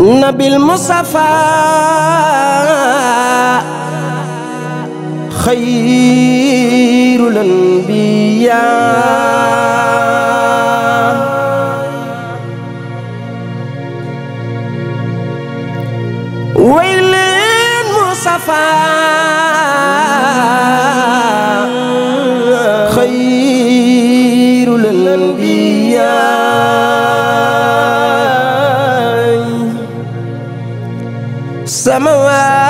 نبي المصطفى. خير الأنبياء. ويل المصطفى خير الأنبياء. Summer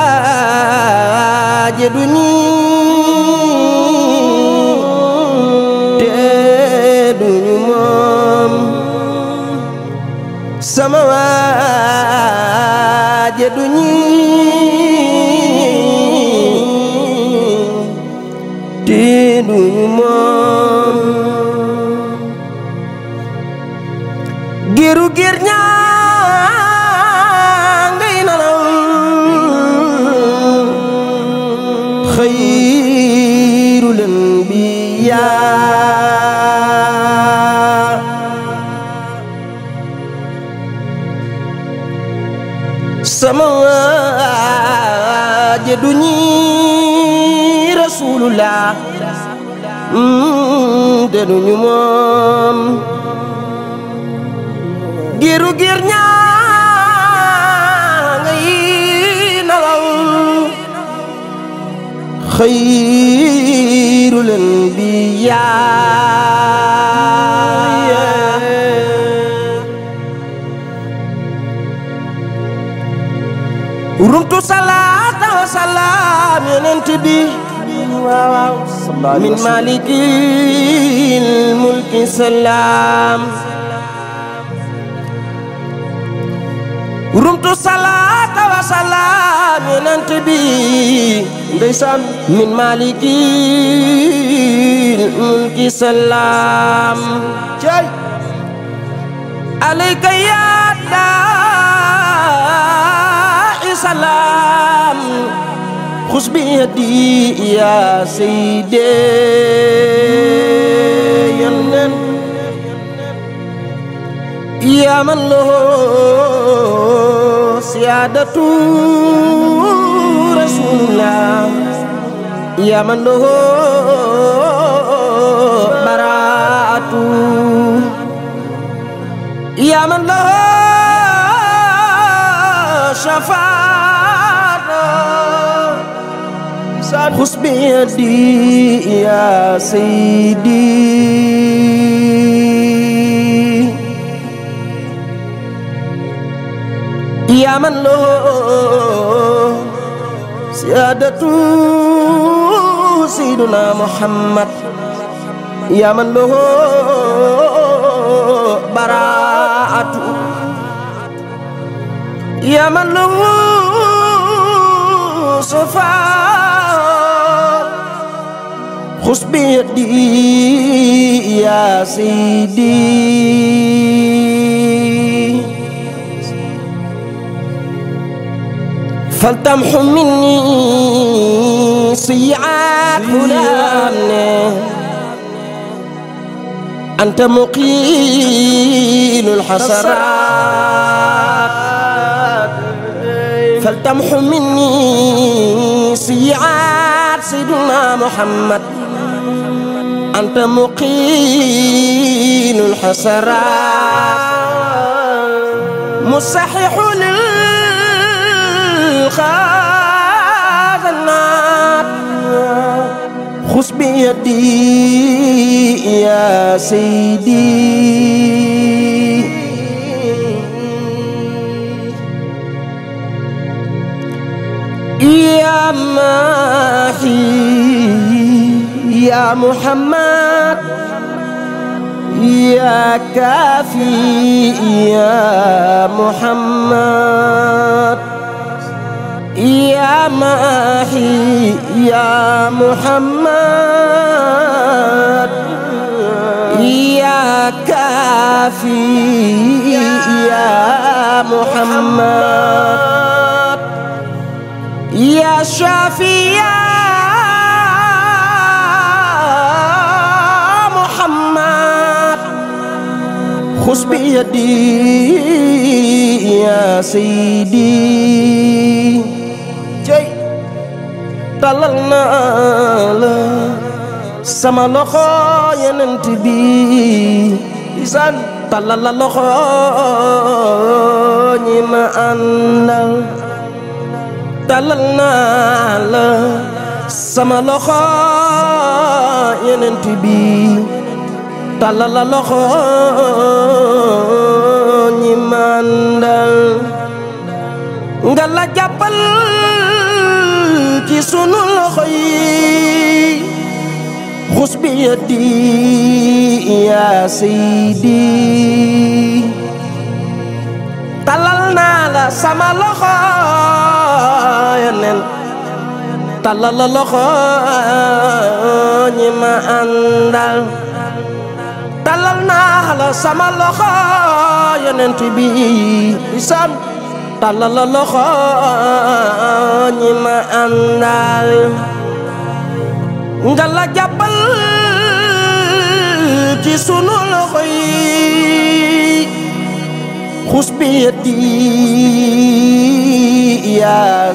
sama waaje du ñi rasulullah de duñu moom. Giru gir ñaa ngay nalaw. Xayrul anbiyaa rumtu salaata wa salaam yonent bi waaw min malikil mulki salaam rumtu salaata wa salaam yonent bi ndeysaan min malikil mulki salaam alayka yaa السلام. خذ بيدي يا سيدي. يا من له سيادته رسول الله. يا من له براءته يا من له شفاعته خذ بيدي يا سيدي يا من له سيادة سيدنا محمد يا من له براءة يا من له صفاء bi yadi yaa seydi فلتمحو مني سيئات فلان أنت مقيل الحسرات فلتمحو مني سيئات محمد أنت مقيل الحسرات مصحح للخازنات خذ بيدي يا سيدي. يا ماحي. يا محمد يا كافي يا محمد. يا ماحي يا محمد. يا كافي يا محمد. يا شافي يا محمد خذ بيدي يا سيدي جاي طللنا لا sama loxo yenent bi isan talal la loxo ñi ma àndal talal naa la sama loxo yenent bi talal la loxo ñi ma àndal nga la ci sunu loxo yi. Xus bi yeddi yaa seydi. Talal naa la sama loxo yeneen talal la ma àndal. Talal naa la sama loxo yeneen bi isam talal la ma àndal. Nga la ci sunu loxo yi. Xus bi yeddi yaa